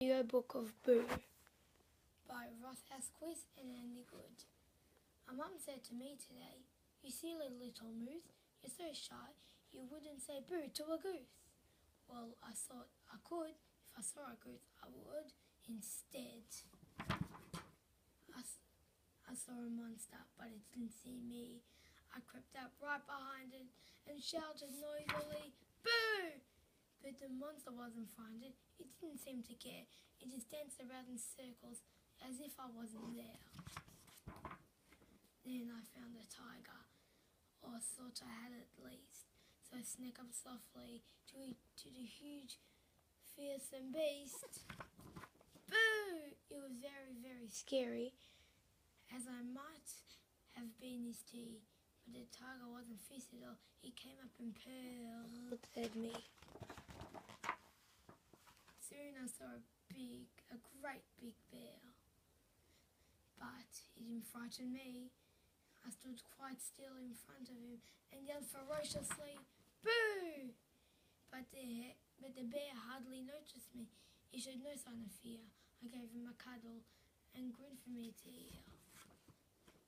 Audiobook of Boo by Ros Asquith and Andi Good. My mum said to me today, You silly little moose, you're so shy you wouldn't say boo to a goose. Well, I thought I could. If I saw a goose, I would. Instead, I, I saw a monster, but it didn't see me. I crept up right behind it and shouted noisily, Boo! But the monster wasn't frightened. It didn't seem to care. It just danced around in circles as if I wasn't there. Then I found a tiger, or thought I had at least. So I snuck up softly to, to the huge, fearsome beast. Boo! It was very, very scary, as I might have been his tea. But the tiger wasn't fierce at all. He came up and purred at me. Soon I saw a big, a great big bear. But he didn't frighten me. I stood quite still in front of him and yelled ferociously, Boo! But the, but the bear hardly noticed me. He showed no sign of fear. I gave him a cuddle and grinned from ear to ear.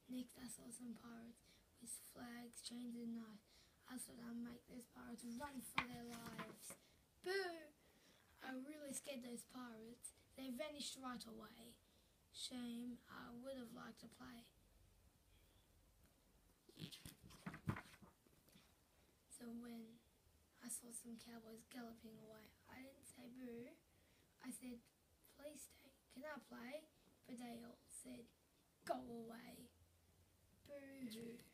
Next I saw some pirates with flags, chains and knives. I thought I'd make those pirates run for their lives. Boo! I really scared those pirates. They vanished right away. Shame, I would have liked to play. So when I saw some cowboys galloping away, I didn't say boo. I said, please stay. Can I play? But they all said, go away. Boo hoo.